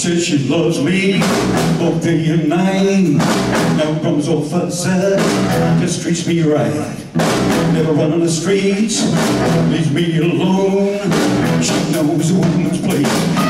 Says she loves me both day and night. Now comes old fuzzer, just treats me right. Never run on the streets, leaves me alone. She knows a woman's place.